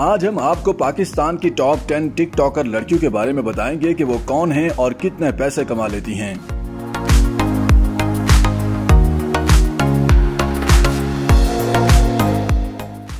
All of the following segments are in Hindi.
आज हम आपको पाकिस्तान की टॉप टेन टिकटॉकर लड़कियों के बारे में बताएँगे कि वो कौन हैं और कितने पैसे कमा लेती हैं।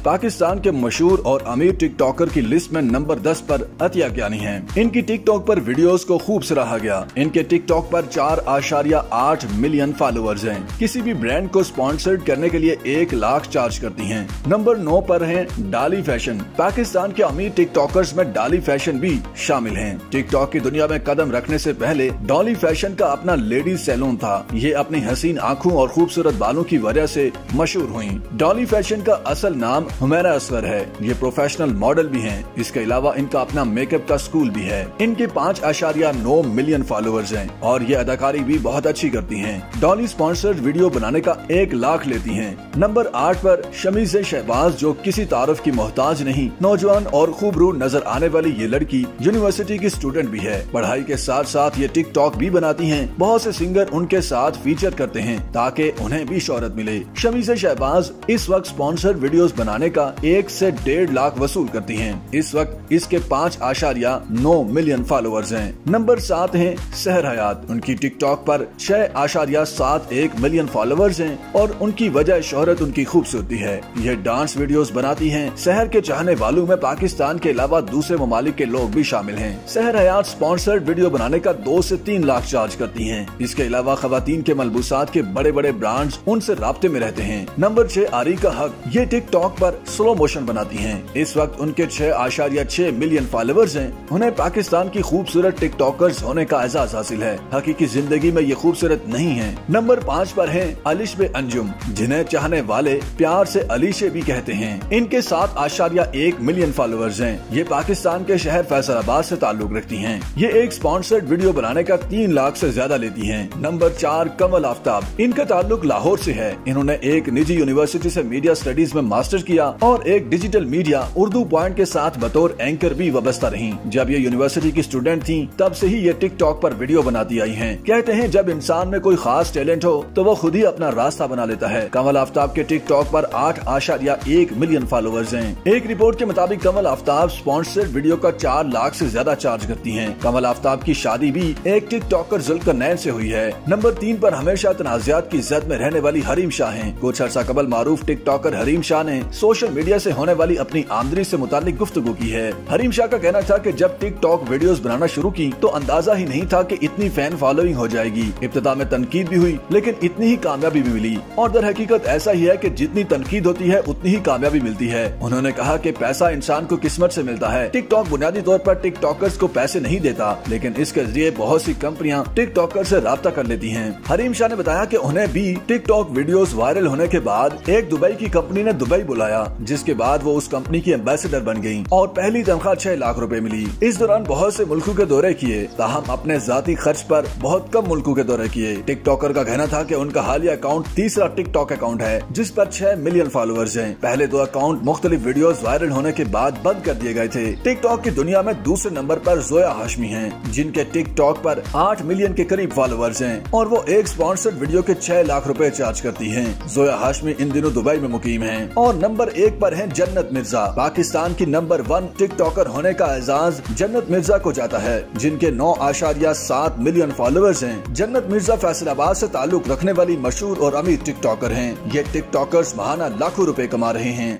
पाकिस्तान के मशहूर और अमीर टिकटॉकर की लिस्ट में नंबर 10 पर अतिया ज्ञानी हैं। इनकी टिकटॉक पर वीडियोस को खूब सराहा गया इनके टिकटॉक पर चार आशारिया आठ मिलियन फॉलोअर्स हैं। किसी भी ब्रांड को स्पॉन्सर्ड करने के लिए एक लाख चार्ज करती हैं। नंबर नौ पर है डाली फ़ैशन पाकिस्तान के अमीर टिकटॉकर्स में डाली फ़ैशन भी शामिल है टिकटॉक की दुनिया में कदम रखने ऐसी पहले डॉली फ़ैशन का अपना लेडीज़ सैलून था ये अपनी हसीन आँखों और खूबसूरत बालों की वजह ऐसी मशहूर हुई डॉली फ़ैशन का असल नाम हुमैरा असगर है ये प्रोफेशनल मॉडल भी हैं। इसके अलावा इनका अपना मेकअप का स्कूल भी है इनके पाँच आशारिया नौ मिलियन फॉलोअर्स हैं और ये अदाकारी भी बहुत अच्छी करती हैं। डॉली स्पॉन्सर्ड वीडियो बनाने का एक लाख लेती हैं। नंबर आठ पर शमीज शहबाज, जो किसी तारफ की मोहताज नहीं, नौजवान और खूबरू नज़र आने वाली ये लड़की यूनिवर्सिटी की स्टूडेंट भी है पढ़ाई के साथ साथ ये टिकटॉक भी बनाती है बहुत से सिंगर उनके साथ फीचर करते हैं ताकि उन्हें भी शोहरत मिले शमीज शहबाज इस वक्त स्पॉन्सर्ड वीडियोस बनाने का एक से डेढ़ लाख वसूल करती हैं। इस वक्त इसके पाँच आशारिया नौ मिलियन फॉलोअर्स हैं। नंबर सात है सहर हयात उनकी टिकटॉक पर छह आशारिया सात एक मिलियन फॉलोअर्स हैं और उनकी वजह शोहरत उनकी खूबसूरती है ये डांस वीडियोस बनाती हैं। शहर के चाहने वालों में पाकिस्तान के अलावा दूसरे ममालिक के लोग भी शामिल हैं। शहर हयात स्पॉन्सर्ड वीडियो बनाने का दो से तीन लाख चार्ज करती हैं। इसके अलावा खातन के मलबूसात के बड़े बड़े ब्रांड्स उनसे रबते में रहते हैं नंबर छह आरी का हक ये टिकटॉक पर स्लो मोशन बनाती हैं। इस वक्त उनके छह आशारिया छह मिलियन फॉलोअर्स हैं। उन्हें पाकिस्तान की खूबसूरत टिकटॉकर्स होने का एजाज हासिल है हकीकी ज़िंदगी में ये खूबसूरत नहीं है नंबर पाँच पर है अलिश अंजुम, जिन्हें चाहने वाले प्यार से अलीशे भी कहते हैं इनके साथ आशारिया एक मिलियन फॉलोअर्स हैं। ये पाकिस्तान के शहर फैसलाबाद से ताल्लुक रखती हैं। ये एक स्पॉन्सर्ड वीडियो बनाने का तीन लाख से ज़्यादा लेती हैं। नंबर चार कमल आफ्ताब, इनका ताल्लुक लाहौर से है इन्होंने एक निजी यूनिवर्सिटी से मीडिया स्टडीज़ में मास्टर किया और एक डिजिटल मीडिया उर्दू पॉइंट के साथ बतौर एंकर भी वाबस्ता रही जब ये यूनिवर्सिटी की स्टूडेंट थी, तब से ही ये टिकटॉक पर वीडियो बनाती आई हैं। कहते हैं, जब इंसान में कोई खास टैलेंट हो तो वो खुद ही अपना रास्ता बना लेता है कमल आफ्ताब के टिकटॉक पर आठ आशारिया एक मिलियन फॉलोअर्स हैं। एक रिपोर्ट के मुताबिक कमल आफ्ताब स्पॉन्सर्ड वीडियो का चार लाख से ज़्यादा चार्ज करती हैं। कमल आफ्ताब की शादी भी एक टिकटॉकर जुल्कर नैन से हुई है नंबर तीन पर हमेशा तनाजियात की जद में रहने वाली हरीम शाह हैं। कुछ अर्सा कबल मारूफ टिकटॉकर हरीम शाह ने सोशल मीडिया से होने वाली अपनी आमदनी से मुतालिक गुफ्तगू की है। हरीम शाह का कहना था कि जब टिकटॉक वीडियोस बनाना शुरू की तो अंदाज़ा ही नहीं था कि इतनी फ़ैन फॉलोइंग हो जाएगी। इब्तदा में तनकीद भी हुई, लेकिन इतनी ही कामयाबी भी मिली। और दर हकीकत ऐसा ही है की जितनी तनकीद होती है, उतनी ही कामयाबी मिलती है। उन्होंने कहा की पैसा इंसान को किस्मत ऐसी मिलता है। टिकटॉक बुनियादी तौर पर टिकटॉकर्स को पैसे नहीं देता, लेकिन इसके ज़रिए बहुत सी कंपनियाँ टिकटॉकर ऐसी रब्ता कर लेती है। हरीम शाह ने बताया की उन्हें भी टिकटॉक वीडियोस वायरल होने के बाद एक दुबई की कंपनी ने दुबई बुलाया। जिसके बाद वो उस कंपनी की एम्बेसडर बन गई और पहली तनख्वाह छह लाख रूपए मिली। इस दौरान बहुत से मुल्कों के दौरे किए। ताहम अपने जाती खर्च पर बहुत कम मुल्कों के दौरे किए। टिकटॉकर का कहना था कि उनका हालिया अकाउंट तीसरा टिकटॉक अकाउंट है, जिस पर छह मिलियन फॉलोअर्स हैं। पहले दो अकाउंट मुख्तलिफ़ वीडियोस वायरल होने के बाद बंद कर दिए गए थे। टिकटॉक की दुनिया में दूसरे नंबर पर जोया हाशमी है, जिनके टिकटॉक पर आठ मिलियन के करीब फॉलोअर्स हैं और वो एक स्पॉन्सर्ड वीडियो के छह लाख रुपए चार्ज करती हैं। जोया हाशमी इन दिनों दुबई में मुकीम हैं और नंबर एक पर हैं जन्नत मिर्ज़ा। पाकिस्तान की नंबर वन टिकटॉकर होने का एजाज जन्नत मिर्ज़ा को जाता है, जिनके नौ आशारिया सात मिलियन फॉलोअर्स हैं। जन्नत मिर्ज़ा फैसलाबाद से ताल्लुक रखने वाली मशहूर और अमीर टिकटॉकर हैं। ये टिकटॉकर्स महाना लाखों रुपए कमा रहे हैं।